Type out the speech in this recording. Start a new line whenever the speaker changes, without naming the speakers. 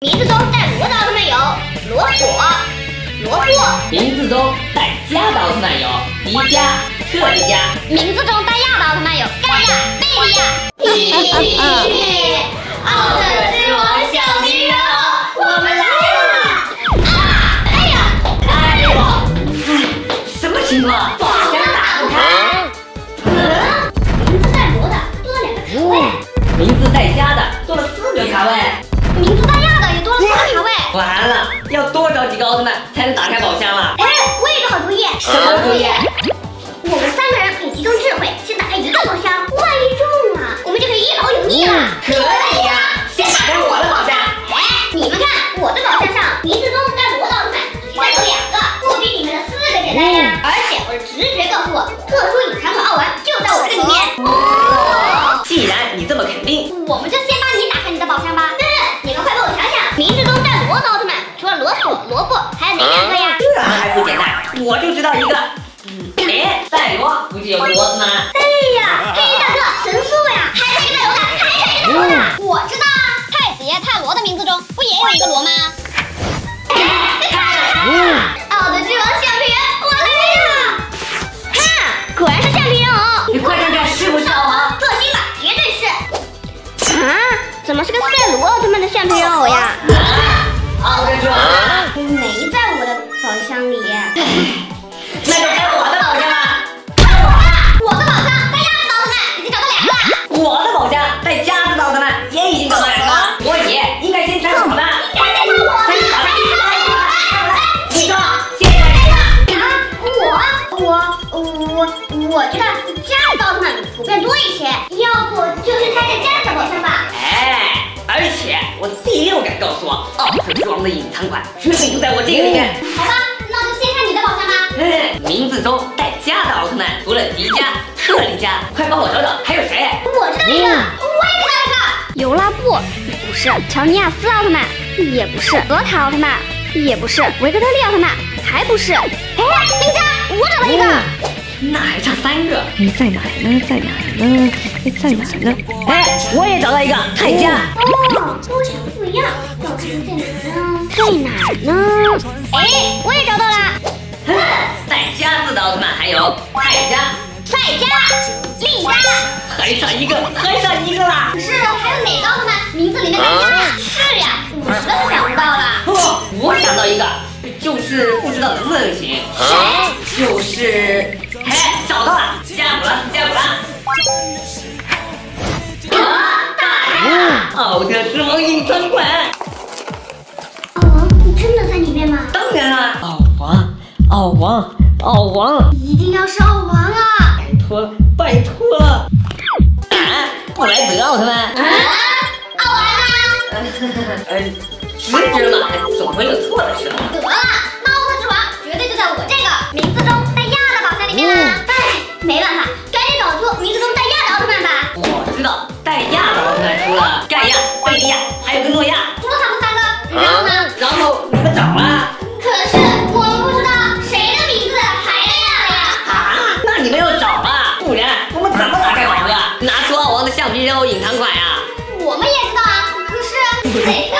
名字中带罗的奥特曼有罗索、罗布。
名字中带加的奥特曼有迪迦、特利迦。
名字中带亚的奥特曼有盖亚、贝利亚。奥特之王小皮人，我们来了！啊！哎呀！
哎呦！哎，什么情况？宝箱打不开。
嗯，名字带罗的多了两个卡位，
名字带加的多了四个卡位。奥特曼才能打开宝箱了？
哎，我有个好主意。
什么主意？
我们三个人可以集中智慧，先打开一个宝箱，万一中了，我们就可以一劳永逸了。
可以呀，先打开我的宝箱。
哎，你们看我的宝箱上，一次中带罗的奥特曼只带有两个，不比你们的四个简单呀。而且我的直觉告诉我，特殊我就
知道一个。嗯，哎，赛罗不是有个罗子吗？
哎呀，黑大哥，神速呀！还差一个带罗的，还差一个带罗的。我知道啊，太子爷泰罗的名字中不也有一个罗吗？奥特之王橡皮人，我来了！哈，果然是橡皮人偶。
你快看看是不是奥王？
放心吧，绝对是。啊，怎么是个赛罗奥特曼的橡皮人偶呀？
奥特之王，
没在我的宝箱了。
我的宝箱带夹子的奥特曼也已经找到了，所以应该先拆我的。
该先看我的。
你说，现在谁的？
啊，我我我我觉得夹子的奥特曼普遍多一些，要不就是拆这夹子的宝箱吧。
哎，而且我第六感告诉我，奥特之王的隐藏款绝对就在我这个里面。
好吧，那就先看你的宝箱吧。
嗯，名字中带加的奥特曼除了迪迦、特利迦，快帮我找找还有谁？
我知道一个，我也知道一个。尤拉布不是，乔尼亚斯奥特曼也不是，德塔奥特曼也不是，维克特利奥特曼还不是。哎，丁家，我找到一个。
那还差三个。
你，在哪儿呢？在哪儿呢？哎，在哪儿呢？
哎，我也找到一个泰迦。
哦，跟我想的不一样，要看在哪儿呢？在哪儿呢？哎，我也找到了。
带加字的奥特曼还有泰迦、
赛迦、利迦，
还差一个，还差一个啦！
可是还有哪个奥特曼名字里面带加呀？是呀，我实在是想不到了。
哦，我想到一个，就是不知道能不能行。
谁？
就是，哎，找到了，加古拉斯，加古拉。
啊，大人！
奥特之王隐藏款，
奥王真的在里面吗？
当然啦，
奥王，奥王，奥王，
呃，直觉嘛，总会有错的时候。
得了，那奥特之王绝对就在我这个名字中带亚的宝箱里面啦。哎，没办法，赶紧找出名字中带亚的奥特曼吧。
我知道，带亚的奥特曼除了盖亚、贝利亚，还有个诺亚。
除了他们三个，然后呢？
然后你们找啊？
可是我们不知道谁的名字还带亚了呀。
啊？那你们要找啊，不然我们怎么打开宝盒？拿出奥王的橡皮人偶隐藏款呀？
我们也知道啊，可是谁